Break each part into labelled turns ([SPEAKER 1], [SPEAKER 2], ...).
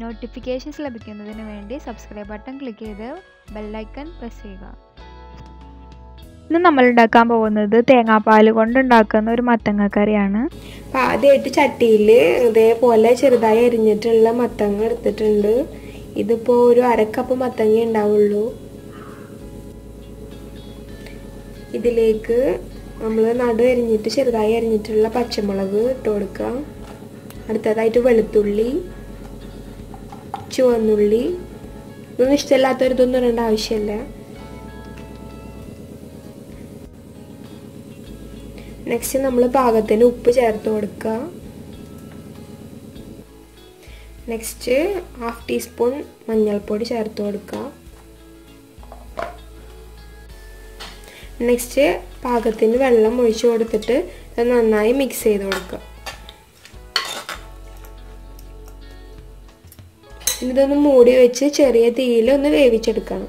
[SPEAKER 1] Notifications ലഭിക്കുന്നതിന് വേണ്ടി subscribe button click ചെയ്ത് ബെല്ലൈക്കൺ പ്രസ് ചെയ്യുക. ഇന്ന് നമ്മൾ ഉണ്ടാക്കാൻ പോകുന്നത് തേങ്ങാപ്പാൽ കൊണ്ടുണ്ടാക്കുന്ന ഒരു മത്തങ്ങ കറിയാണ്
[SPEAKER 2] അപ്പം ആദ്യമായിട്ട് ചട്ടിയിൽ ഇതേപോലെ ചെറുതായി അരിഞ്ഞിട്ടുള്ള മത്തങ്ങ എടുത്തിട്ടുണ്ട്. ഇതിപ്പോൾ ഒരു അരക്കപ്പ് മത്തങ്ങ ഉണ്ടാവുള്ളൂ. ഇതിലേക്ക് നമ്മൾ നടു അരിഞ്ഞിട്ട് ചെറുതായി അരിഞ്ഞിട്ടുള്ള പച്ചമുളക് ഇട്ട് കൊടുക്കാം. അടുത്തതായിട്ട് വെളുത്തുള്ളി ചുവന്നുള്ളി ഇതൊന്നും ഇഷ്ടമില്ലാത്തവരിതൊന്നും ഇടേണ്ട ആവശ്യമില്ല. നെക്സ്റ്റ് നമ്മൾ പാകത്തിന് ഉപ്പ് ചേർത്ത് കൊടുക്കുക. നെക്സ്റ്റ് ഹാഫ് ടീസ്പൂൺ മഞ്ഞൾപ്പൊടി ചേർത്ത് കൊടുക്കുക. നെക്സ്റ്റ് പാകത്തിന് വെള്ളം ഒഴിച്ചു കൊടുത്തിട്ട് നന്നായി മിക്സ് ചെയ്ത് കൊടുക്കുക. ഇതൊന്ന് മൂടി വെച്ച് ചെറിയ തീയിൽ ഒന്ന് വേവിച്ചെടുക്കണം.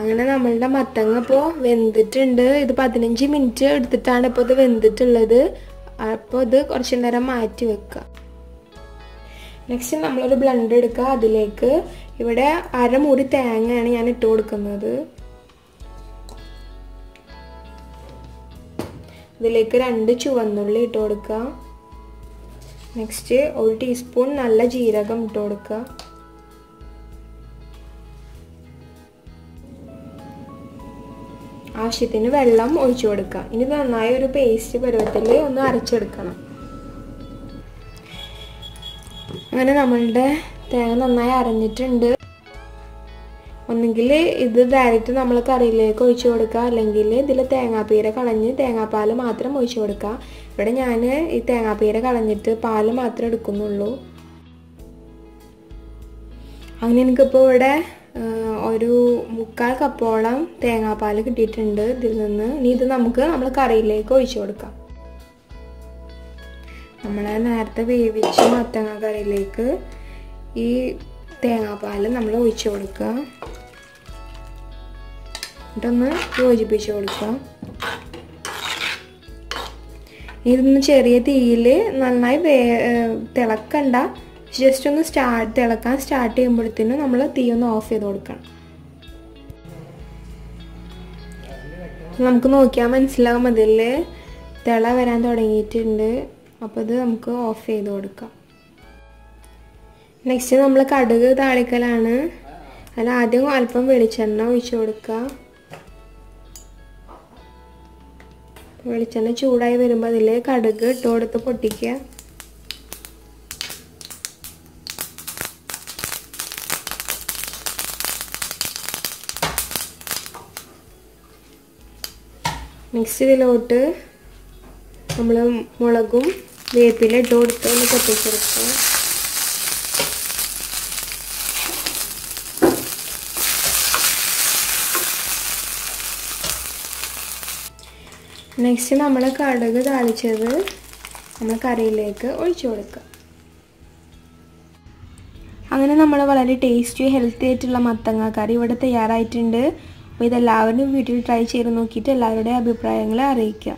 [SPEAKER 2] അങ്ങനെ നമ്മളുടെ മത്തങ്ങ ഇപ്പോൾ വെന്തിട്ടുണ്ട്. ഇത് പതിനഞ്ച് മിനിറ്റ് എടുത്തിട്ടാണ് ഇപ്പോൾ ഇത് വെന്തിട്ടുള്ളത്. അപ്പോൾ ഇത് കുറച്ച് നേരം മാറ്റി വെക്കുക നെക്സ്റ്റ് നമ്മളൊരു ബ്ലണ്ട് എടുക്കുക അതിലേക്ക് ഇവിടെ അരമുറി തേങ്ങയാണ് ഞാൻ ഇട്ട് കൊടുക്കുന്നത്. ഇതിലേക്ക് രണ്ട് ചുവന്നുള്ളി ഇട്ട് കൊടുക്കുക. നെക്സ്റ്റ് ഒരു ടീസ്പൂൺ നല്ല ജീരകം ഇട്ട് കൊടുക്കുക. ആവശ്യത്തിന് വെള്ളം ഒഴിച്ചു കൊടുക്കുക. ഇനി നന്നായി ഒരു പേസ്റ്റ് പരുവത്തിൽ ഒന്ന് അരച്ചെടുക്കണം. അങ്ങനെ നമ്മളുടെ തേങ്ങ നന്നായി അരഞ്ഞിട്ടുണ്ട്. ഒന്നുകിൽ ഇത് ഡയറക്റ്റ് നമ്മൾ കറിയിലേക്ക് ഒഴിച്ചു കൊടുക്കുക അല്ലെങ്കിൽ ഇതിൽ തേങ്ങാപ്പീര കളഞ്ഞ് തേങ്ങാപ്പാൽ മാത്രം ഒഴിച്ചു കൊടുക്കുക ഇവിടെ ഞാൻ ഈ തേങ്ങാപ്പീര കളഞ്ഞിട്ട് പാൽ മാത്രമേ എടുക്കുന്നുള്ളൂ. അങ്ങനെ എനിക്കിപ്പോൾ ഇവിടെ ഒരു മുക്കാൽ കപ്പോളം തേങ്ങാപ്പാൽ കിട്ടിയിട്ടുണ്ട്. ഇതിൽ നിന്ന് ഇനി ഇത് നമുക്ക് നമ്മൾ കറിയിലേക്ക് ഒഴിച്ചു കൊടുക്കാം. നമ്മളെ നേരത്തെ വേവിച്ച മത്തങ്ങ കറിയിലേക്ക് ഈ തേങ്ങാപ്പാൽ നമ്മൾ ഒഴിച്ചു കൊടുക്കുക. എന്നിട്ടൊന്ന് യോജിപ്പിച്ച് കൊടുക്കുക. ഇതൊന്ന് ചെറിയ തീയിൽ നന്നായി വേ തിളക്കണ്ട. ജസ്റ്റ് ഒന്ന് സ്റ്റാർട്ട് തിളക്കാൻ സ്റ്റാർട്ട് ചെയ്യുമ്പോഴത്തേനും നമ്മൾ തീ ഒന്ന് ഓഫ് ചെയ്ത് കൊടുക്കണം. നമുക്ക് നോക്കിയാൽ മനസ്സിലാകും അതിൽ തിള വരാൻ തുടങ്ങിയിട്ടുണ്ട്. അപ്പോൾ ഇത് നമുക്ക് ഓഫ് ചെയ്ത് കൊടുക്കാം. നെക്സ്റ്റ് നമ്മൾ കടുക് താളിക്കലാണ്. അതിൽ ആദ്യം അല്പം വെളിച്ചെണ്ണ ഒഴിച്ചു കൊടുക്കുക. വെളിച്ചെണ്ണ ചൂടായി വരുമ്പോൾ അതിൽ കടുക് ഇട്ട് കൊടുത്ത് പൊട്ടിക്കുക. നെക്സ്റ്റ് ഇതിലോട്ട് നമ്മൾ മുളകും വേപ്പില ഇട്ട് കൊടുത്ത് ഒന്ന് പൊട്ടിച്ചെടുക്കുക. നെക്സ്റ്റ് നമ്മൾ കടുക് താളിച്ചത് നമ്മൾ കറിയിലേക്ക് ഒഴിച്ചു കൊടുക്കുക അങ്ങനെ നമ്മൾ വളരെ ടേസ്റ്റി ഹെൽത്തി ആയിട്ടുള്ള മത്തങ്ങ കറി ഇവിടെ തയ്യാറായിട്ടുണ്ട്. അപ്പോൾ ഇതെല്ലാവരും വീട്ടിൽ ട്രൈ ചെയ്ത് നോക്കിയിട്ട് എല്ലാവരുടെയും അഭിപ്രായങ്ങളെ അറിയിക്കുക